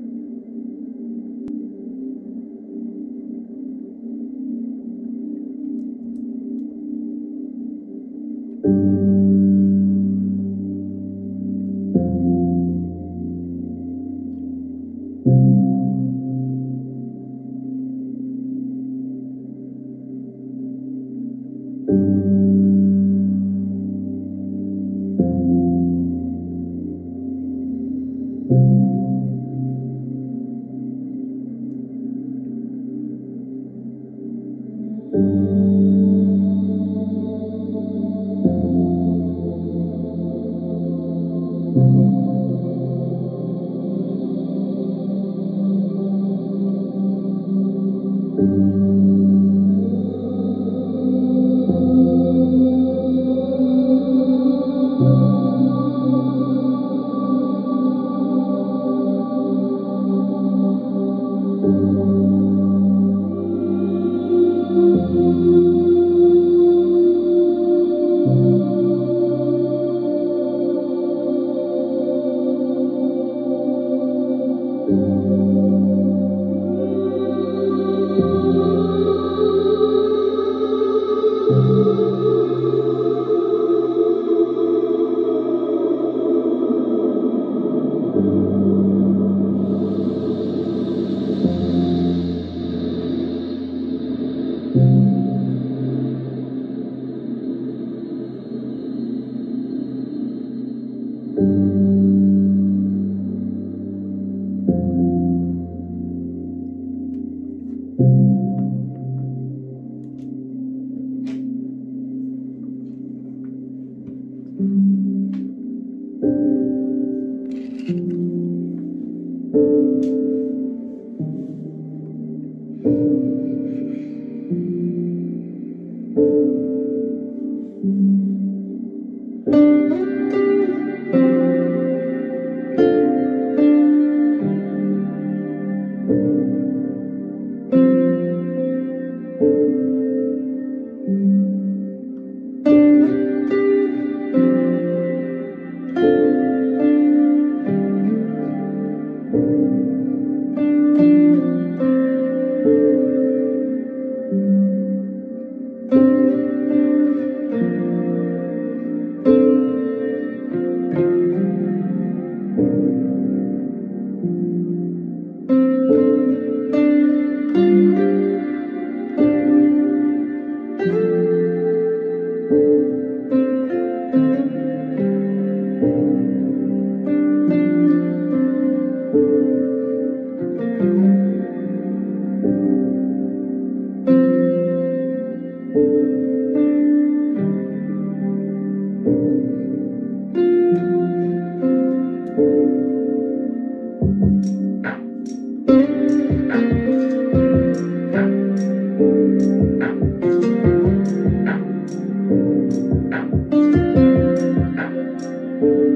あ。